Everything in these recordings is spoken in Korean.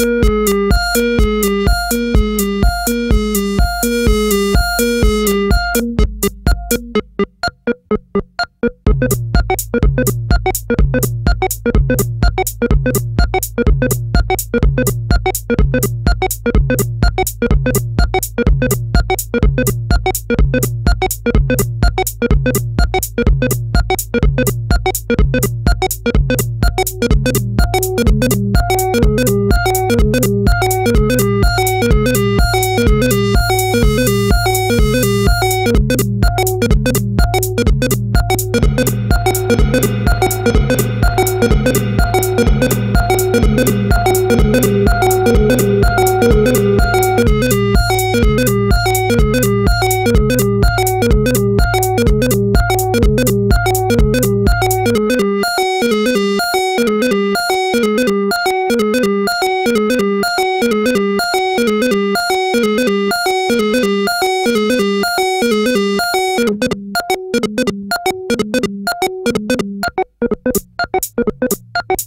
you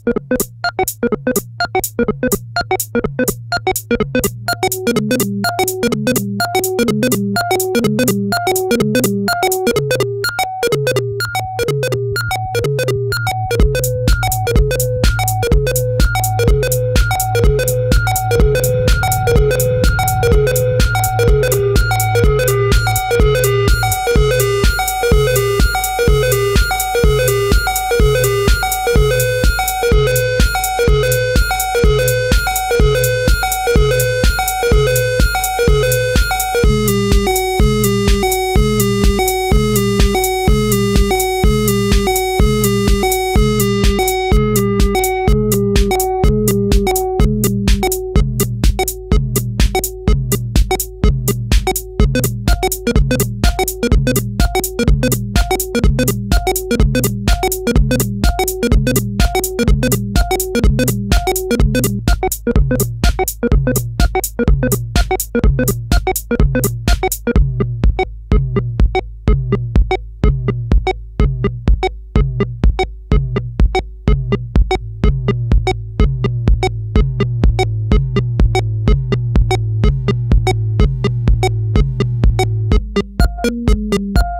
Thank you.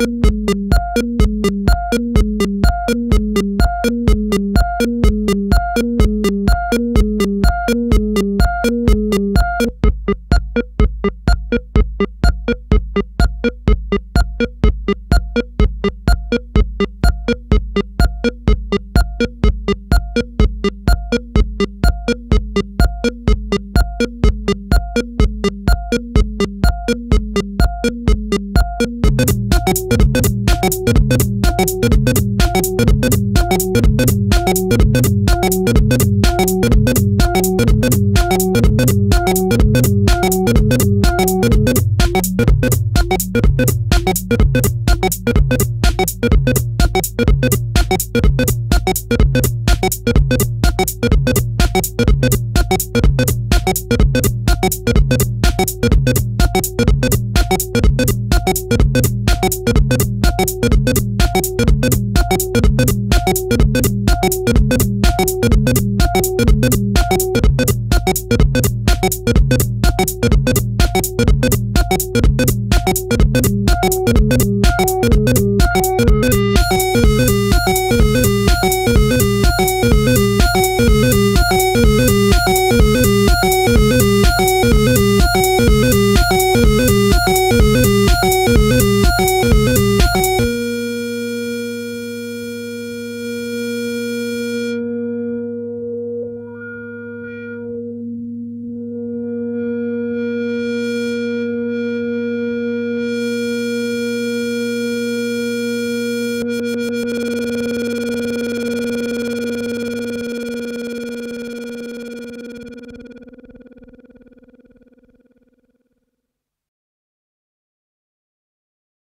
Thank you.